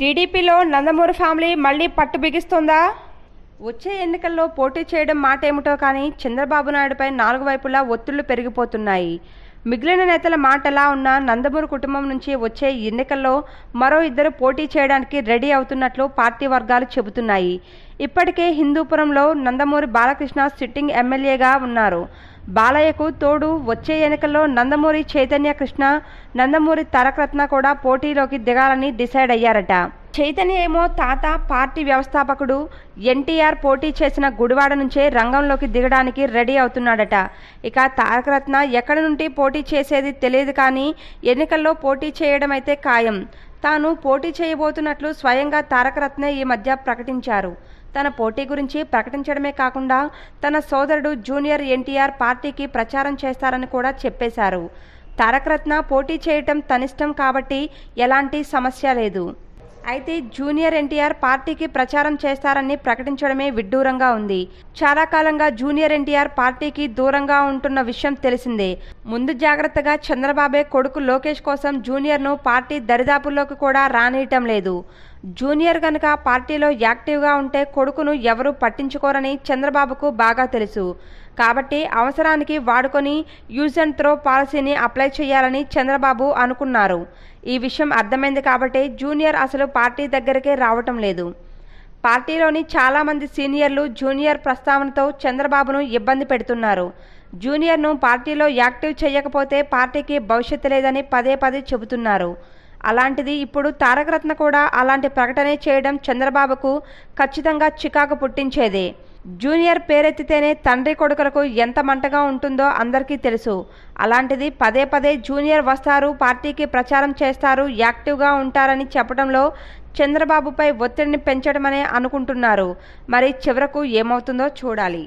టీడీపీలో నందమూరి ఫ్యామిలీ మళ్ళీ పట్టు బిగిస్తుందా? వచ్చే ఎన్నికల్లో పోటీ చేయడం మాట ఏమిటో కానీ చంద్రబాబు నాయుడుపై నాలుగు వైపులా ఒత్తిళ్ళు పెరిగిపోతున్నాయి. మిగిలిన నేతల మాట ఎలా ఉన్నా నందమూరి కుటుంబం నుంచి వచ్చే ఎన్నికల్లో మరో ఇద్దరు పోటీ చేయడానికి రెడీ అవుతున్నట్లు పార్టీ వర్గాలు చెబుతున్నాయి. ఇప్పటికే హిందూపురంలో నందమూరి బాలకృష్ణ సిట్టింగ్ ఎమ్మెల్యేగా ఉన్నారు. బాలయ్యకు తోడు వచ్చే ఎన్నికల్లో నందమూరి చైతన్య కృష్ణ నందమూరి తారకరత్న కూడా పోటీలోకి దిగాలని డిసైడ్ అయ్యారట. చైతన్య ఏమో తాత పార్టీ వ్యవస్థాపకుడు ఎన్టీఆర్ పోటీ చేసిన గుడివాడ నుంచే రంగంలోకి దిగడానికి రెడీ అవుతున్నాడట. ఇక తారకరత్న ఎక్కడి నుండి పోటీ చేసేది తెలియదు కానీ ఎన్నికల్లో పోటీ చేయడం అయితే ఖాయం. తాను పోటీ చేయబోతున్నట్లు స్వయంగా తారకరత్నే ఈ మధ్య ప్రకటించారు. తన పోటీ గురించి ప్రకటించడమే కాకుండా తన సోదరుడు జూనియర్ ఎన్టీఆర్ పార్టీకి ప్రచారం చేస్తారని కూడా చెప్పేశారు. తారకరత్న పోటీ చేయటం తనిష్టం కాబట్టి ఎలాంటి సమస్య లేదు. అయితే జూనియర్ ఎన్టీఆర్ పార్టీకి ప్రచారం చేస్తారని ప్రకటించడమే విడ్డూరంగా ఉంది. చాలా కాలంగా జూనియర్ ఎన్టీఆర్ పార్టీకి దూరంగా ఉంటున్న విషయం తెలిసిందే. ముందు జాగ్రత్తగా చంద్రబాబే కొడుకు లోకేష్ కోసం జూనియర్ను పార్టీ దరిదాపుల్లోకి కూడా రానియటం లేదు. జూనియర్ గనుక పార్టీలో యాక్టివ్గా ఉంటే కొడుకును ఎవరూ పట్టించుకోరని చంద్రబాబుకు బాగా తెలుసు. కాబట్టి అవసరానికి వాడుకొని యూజ్ అండ్ త్రో పాలసీని అప్లై చేయాలని చంద్రబాబు అనుకున్నారు. ఈ విషయం అర్థమైంది కాబట్టి జూనియర్ అసలు పార్టీ దగ్గరికే రావటం లేదు. పార్టీలోని చాలామంది సీనియర్లు జూనియర్ ప్రస్తావనతో చంద్రబాబును ఇబ్బంది పెడుతున్నారు. జూనియర్ను పార్టీలో యాక్టివ్ చేయకపోతే పార్టీకి భవిష్యత్తు లేదని పదే పదే చెబుతున్నారు. అలాంటిది ఇప్పుడు తారకరత్న కూడా అలాంటి ప్రకటనే చేయడం చంద్రబాబుకు ఖచ్చితంగా చికాకు పుట్టించేదే. జూనియర్ పేరెత్తితేనే తండ్రి కొడుకులకు ఎంత మంటగా ఉంటుందో అందరికీ తెలుసు. అలాంటిది పదే పదే జూనియర్ వస్తారు పార్టీకి ప్రచారం చేస్తారు యాక్టివ్గా ఉంటారని చెప్పడంలో చంద్రబాబుపై ఒత్తిడిని పెంచడమనే అనుకుంటున్నారు. మరి చివరకు ఏమవుతుందో చూడాలి.